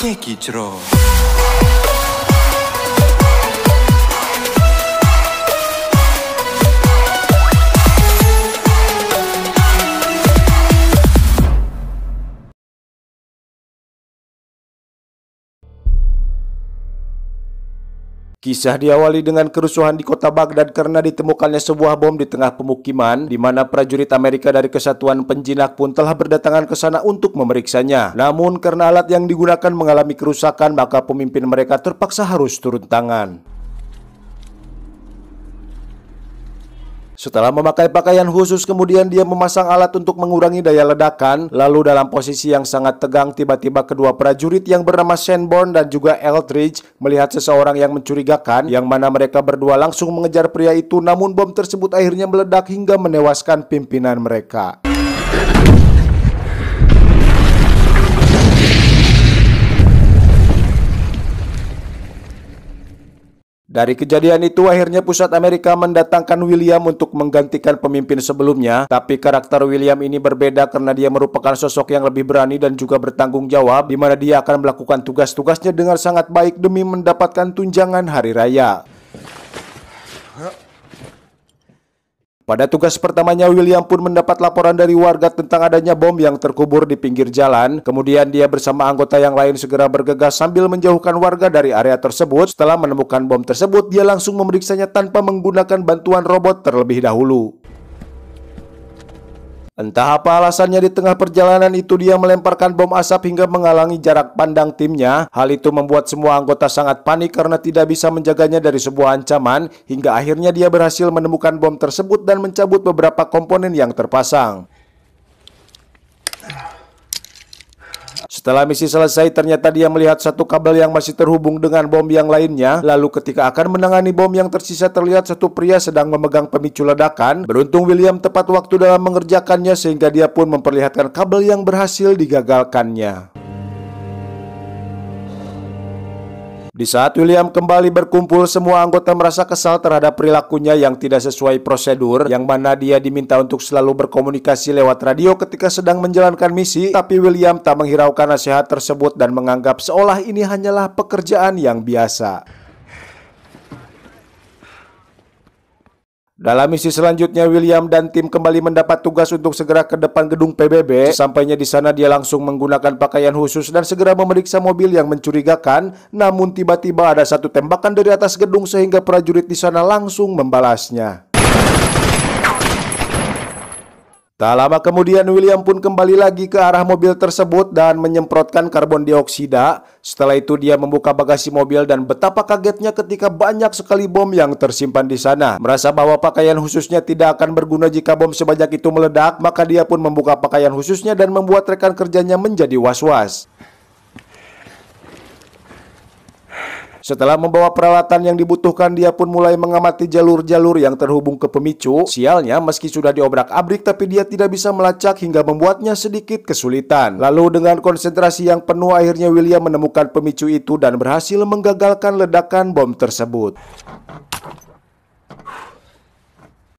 Take it raw. Kisah diawali dengan kerusuhan di kota Baghdad karena ditemukannya sebuah bom di tengah pemukiman di mana prajurit Amerika dari Kesatuan Penjinak pun telah berdatangan ke sana untuk memeriksanya. Namun karena alat yang digunakan mengalami kerusakan maka pemimpin mereka terpaksa harus turun tangan. Setelah memakai pakaian khusus, kemudian dia memasang alat untuk mengurangi daya ledakan. Lalu dalam posisi yang sangat tegang, tiba-tiba kedua prajurit yang bernama Sanborn dan juga Eldridge melihat seseorang yang mencurigakan, yang mana mereka berdua langsung mengejar pria itu, namun bom tersebut akhirnya meledak hingga menewaskan pimpinan mereka. Dari kejadian itu akhirnya pusat Amerika mendatangkan William untuk menggantikan pemimpin sebelumnya. Tapi karakter William ini berbeda karena dia merupakan sosok yang lebih berani dan juga bertanggung jawab di mana dia akan melakukan tugas-tugasnya dengan sangat baik demi mendapatkan tunjangan hari raya Pada tugas pertamanya, William pun mendapat laporan dari warga tentang adanya bom yang terkubur di pinggir jalan. Kemudian dia bersama anggota yang lain segera bergegas sambil menjauhkan warga dari area tersebut. Setelah menemukan bom tersebut, dia langsung memeriksanya tanpa menggunakan bantuan robot terlebih dahulu. Entah apa alasannya di tengah perjalanan itu dia melemparkan bom asap hingga menghalangi jarak pandang timnya. Hal itu membuat semua anggota sangat panik karena tidak bisa menjaganya dari sebuah ancaman hingga akhirnya dia berhasil menemukan bom tersebut dan mencabut beberapa komponen yang terpasang. Setelah misi selesai, ternyata dia melihat satu kabel yang masih terhubung dengan bom yang lainnya. Lalu ketika akan menangani bom yang tersisa terlihat satu pria sedang memegang pemicu ledakan. Beruntung William tepat waktu dalam mengerjakannya sehingga dia pun memperlihatkan kabel yang berhasil digagalkannya. Di saat William kembali berkumpul, semua anggota merasa kesal terhadap perilakunya yang tidak sesuai prosedur, yang mana dia diminta untuk selalu berkomunikasi lewat radio ketika sedang menjalankan misi, tapi William tak menghiraukan nasihat tersebut dan menganggap seolah ini hanyalah pekerjaan yang biasa. Dalam misi selanjutnya, William dan tim kembali mendapat tugas untuk segera ke depan gedung PBB. Sampainya di sana, dia langsung menggunakan pakaian khusus dan segera memeriksa mobil yang mencurigakan. Namun tiba-tiba ada satu tembakan dari atas gedung sehingga prajurit di sana langsung membalasnya. Tak lama kemudian William pun kembali lagi ke arah mobil tersebut dan menyemprotkan karbon dioksida. Setelah itu dia membuka bagasi mobil dan betapa kagetnya ketika banyak sekali bom yang tersimpan di sana. Merasa bahwa pakaian khususnya tidak akan berguna jika bom sebanyak itu meledak, maka dia pun membuka pakaian khususnya dan membuat rekan kerjanya menjadi was-was. Setelah membawa peralatan yang dibutuhkan, dia pun mulai mengamati jalur-jalur yang terhubung ke pemicu. Sialnya, meski sudah diobrak-abrik, tapi dia tidak bisa melacak hingga membuatnya sedikit kesulitan. Lalu dengan konsentrasi yang penuh, akhirnya William menemukan pemicu itu dan berhasil menggagalkan ledakan bom tersebut.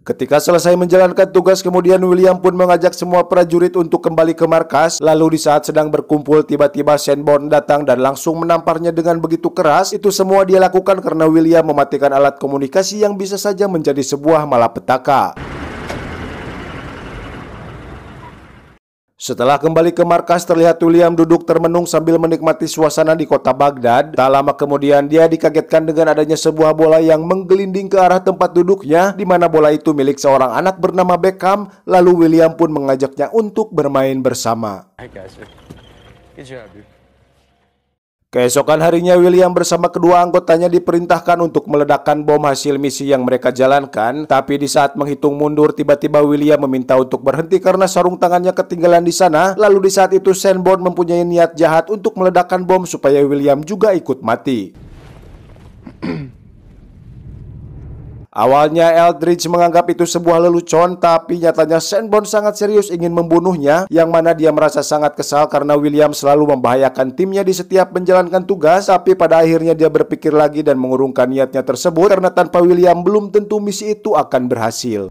Ketika selesai menjalankan tugas, kemudian William pun mengajak semua prajurit untuk kembali ke markas. Lalu di saat sedang berkumpul, tiba-tiba Sanborn datang dan langsung menamparnya dengan begitu keras. Itu semua dia lakukan karena William mematikan alat komunikasi yang bisa saja menjadi sebuah malapetaka. Setelah kembali ke markas, terlihat William duduk termenung sambil menikmati suasana di kota Baghdad. Tak lama kemudian, dia dikagetkan dengan adanya sebuah bola yang menggelinding ke arah tempat duduknya, di mana bola itu milik seorang anak bernama Beckham. Lalu William pun mengajaknya untuk bermain bersama. Good job, dude. Keesokan harinya William bersama kedua anggotanya diperintahkan untuk meledakkan bom hasil misi yang mereka jalankan. Tapi di saat menghitung mundur, tiba-tiba William meminta untuk berhenti karena sarung tangannya ketinggalan di sana. Lalu di saat itu Sanborn mempunyai niat jahat untuk meledakkan bom supaya William juga ikut mati. Awalnya Eldridge menganggap itu sebuah lelucon, tapi nyatanya Sanborn sangat serius ingin membunuhnya, yang mana dia merasa sangat kesal karena William selalu membahayakan timnya di setiap menjalankan tugas, tapi pada akhirnya dia berpikir lagi dan mengurungkan niatnya tersebut karena tanpa William belum tentu misi itu akan berhasil.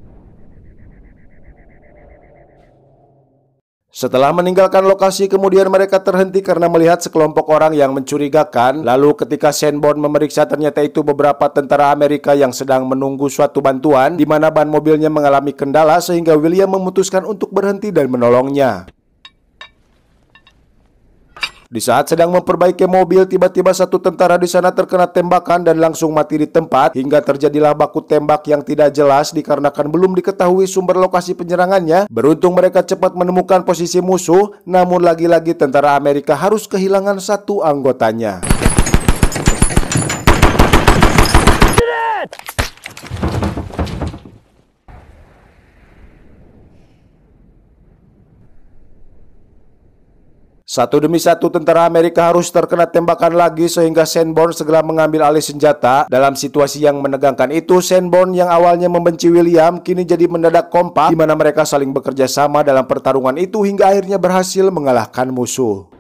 Setelah meninggalkan lokasi, kemudian mereka terhenti karena melihat sekelompok orang yang mencurigakan. Lalu ketika Sanborn memeriksa ternyata itu beberapa tentara Amerika yang sedang menunggu suatu bantuan di mana ban mobilnya mengalami kendala sehingga William memutuskan untuk berhenti dan menolongnya. Di saat sedang memperbaiki mobil, tiba-tiba satu tentara di sana terkena tembakan dan langsung mati di tempat hingga terjadilah baku tembak yang tidak jelas dikarenakan belum diketahui sumber lokasi penyerangannya. Beruntung mereka cepat menemukan posisi musuh, namun lagi-lagi tentara Amerika harus kehilangan satu anggotanya. Satu demi satu tentara Amerika harus terkena tembakan lagi sehingga Sanborn segera mengambil alih senjata. Dalam situasi yang menegangkan itu, Sanborn yang awalnya membenci William kini jadi mendadak kompak di mana mereka saling bekerja sama dalam pertarungan itu hingga akhirnya berhasil mengalahkan musuh.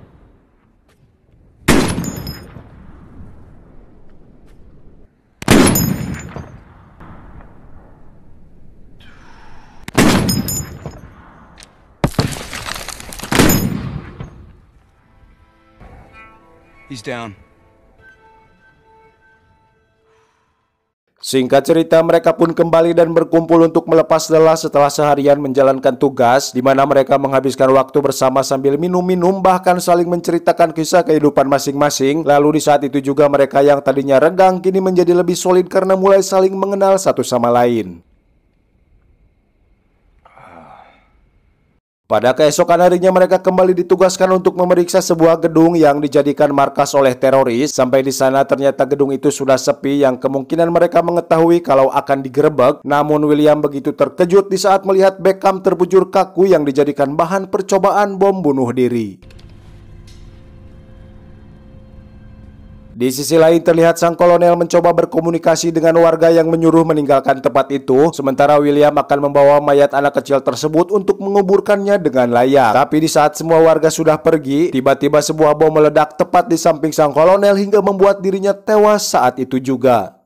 He's down. Singkat cerita, mereka pun kembali dan berkumpul untuk melepas lelah setelah seharian menjalankan tugas, di mana mereka menghabiskan waktu bersama sambil minum-minum, bahkan saling menceritakan kisah kehidupan masing-masing. Lalu di saat itu juga mereka yang tadinya renggang kini menjadi lebih solid karena mulai saling mengenal satu sama lain. Pada keesokan harinya mereka kembali ditugaskan untuk memeriksa sebuah gedung yang dijadikan markas oleh teroris. Sampai di sana ternyata gedung itu sudah sepi yang kemungkinan mereka mengetahui kalau akan digerebek. Namun William begitu terkejut di saat melihat Beckham terbujur kaku yang dijadikan bahan percobaan bom bunuh diri. Di sisi lain terlihat sang kolonel mencoba berkomunikasi dengan warga yang menyuruh meninggalkan tempat itu, sementara William akan membawa mayat anak kecil tersebut untuk menguburkannya dengan layak. Tapi di saat semua warga sudah pergi, tiba-tiba sebuah bom meledak tepat di samping sang kolonel hingga membuat dirinya tewas saat itu juga.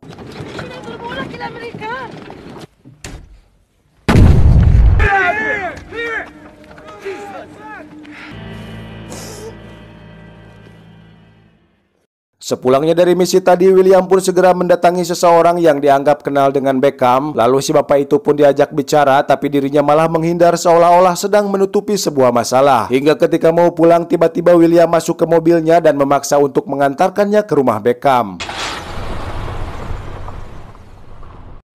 Sepulangnya dari misi tadi, William pun segera mendatangi seseorang yang dianggap kenal dengan Beckham. Lalu si bapak itu pun diajak bicara, tapi dirinya malah menghindar seolah-olah sedang menutupi sebuah masalah. Hingga ketika mau pulang, tiba-tiba William masuk ke mobilnya dan memaksa untuk mengantarkannya ke rumah Beckham.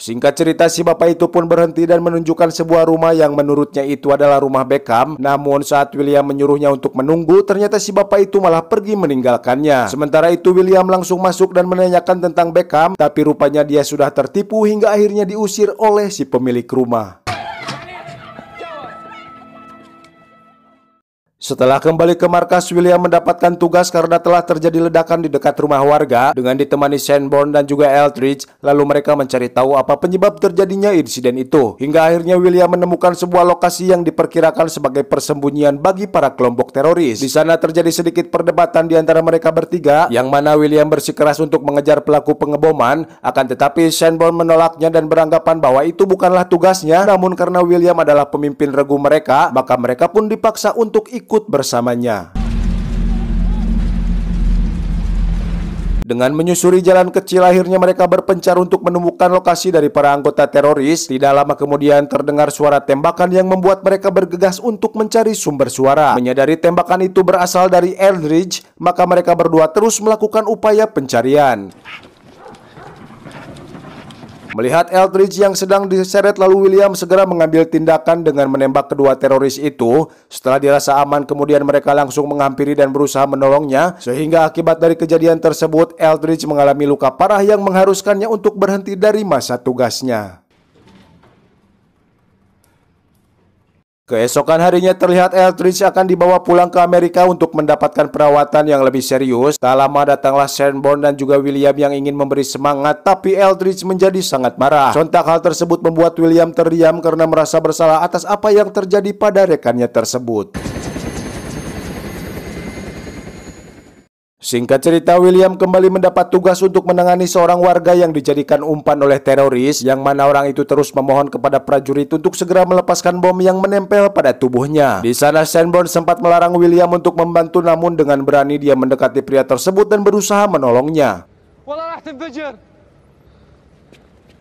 Singkat cerita si bapak itu pun berhenti dan menunjukkan sebuah rumah yang menurutnya itu adalah rumah Beckham. Namun saat William menyuruhnya untuk menunggu, ternyata si bapak itu malah pergi meninggalkannya. Sementara itu William langsung masuk dan menanyakan tentang Beckham, tapi rupanya dia sudah tertipu hingga akhirnya diusir oleh si pemilik rumah. Setelah kembali ke markas, William mendapatkan tugas karena telah terjadi ledakan di dekat rumah warga dengan ditemani Sanborn dan juga Eldridge. Lalu mereka mencari tahu apa penyebab terjadinya insiden itu. Hingga akhirnya William menemukan sebuah lokasi yang diperkirakan sebagai persembunyian bagi para kelompok teroris. Di sana terjadi sedikit perdebatan di antara mereka bertiga, yang mana William bersikeras untuk mengejar pelaku pengeboman, akan tetapi Sanborn menolaknya dan beranggapan bahwa itu bukanlah tugasnya. Namun karena William adalah pemimpin regu mereka, maka mereka pun dipaksa untuk ikut ikut bersamanya. Dengan menyusuri jalan kecil akhirnya mereka berpencar untuk menemukan lokasi dari para anggota teroris. Tidak lama kemudian terdengar suara tembakan yang membuat mereka bergegas untuk mencari sumber suara. Menyadari tembakan itu berasal dari Eldridge, maka mereka berdua terus melakukan upaya pencarian. Melihat Eldridge yang sedang diseret lalu William segera mengambil tindakan dengan menembak kedua teroris itu. Setelah dirasa aman kemudian mereka langsung menghampiri dan berusaha menolongnya. Sehingga akibat dari kejadian tersebut Eldridge mengalami luka parah yang mengharuskannya untuk berhenti dari masa tugasnya. Keesokan harinya terlihat Eldridge akan dibawa pulang ke Amerika untuk mendapatkan perawatan yang lebih serius. Tak lama datanglah Sanborn dan juga William yang ingin memberi semangat, tapi Eldridge menjadi sangat marah. Sontak hal tersebut membuat William terdiam karena merasa bersalah atas apa yang terjadi pada rekannya tersebut. Singkat cerita, William kembali mendapat tugas untuk menangani seorang warga yang dijadikan umpan oleh teroris, yang mana orang itu terus memohon kepada prajurit untuk segera melepaskan bom yang menempel pada tubuhnya. Di sana, Sanborn sempat melarang William untuk membantu, namun dengan berani dia mendekati pria tersebut dan berusaha menolongnya.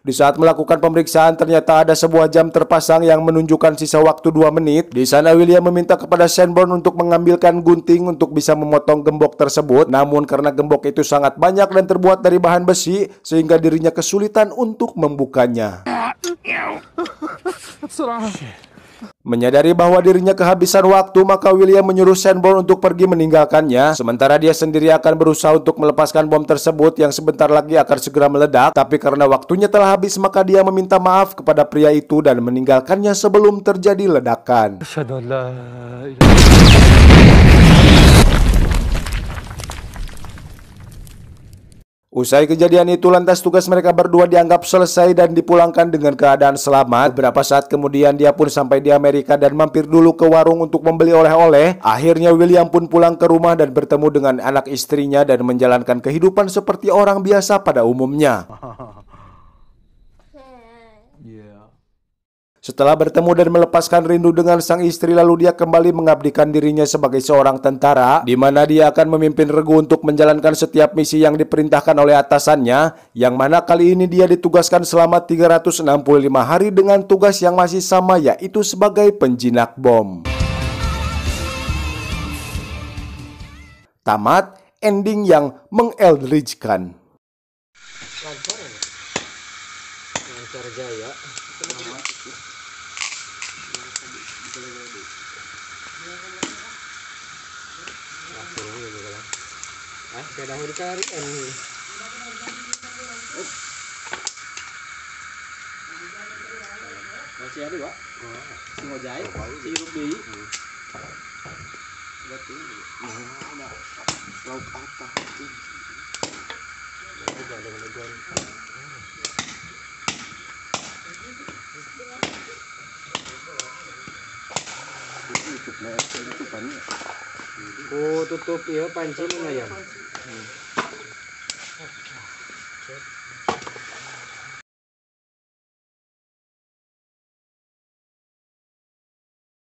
Di saat melakukan pemeriksaan ternyata ada sebuah jam terpasang yang menunjukkan sisa waktu 2 menit. Di sana William meminta kepada Sanborn untuk mengambilkan gunting untuk bisa memotong gembok tersebut. Namun karena gembok itu sangat banyak dan terbuat dari bahan besi sehingga dirinya kesulitan untuk membukanya. Menyadari bahwa dirinya kehabisan waktu, maka William menyuruh Sanborn untuk pergi meninggalkannya. Sementara dia sendiri akan berusaha untuk melepaskan bom tersebut yang sebentar lagi akan segera meledak. Tapi karena waktunya telah habis, maka dia meminta maaf kepada pria itu dan meninggalkannya sebelum terjadi ledakan. Usai kejadian itu, lantas tugas mereka berdua dianggap selesai dan dipulangkan dengan keadaan selamat. Beberapa saat kemudian dia pun sampai di Amerika dan mampir dulu ke warung untuk membeli oleh-oleh. Akhirnya William pun pulang ke rumah dan bertemu dengan anak istrinya dan menjalankan kehidupan seperti orang biasa pada umumnya. Setelah bertemu dan melepaskan rindu dengan sang istri lalu dia kembali mengabdikan dirinya sebagai seorang tentara di mana dia akan memimpin regu untuk menjalankan setiap misi yang diperintahkan oleh atasannya yang mana kali ini dia ditugaskan selama 365 hari dengan tugas yang masih sama yaitu sebagai penjinak bom. Tamat ending yang mengeldridgekan. lancar ya lancar jaya Ah, kaya dahil ka rin. Ano? Masih ada, Pak? Si Ngojai, si Rubi. Lauk apa? Oh, tutup. Ya panci mo na yan.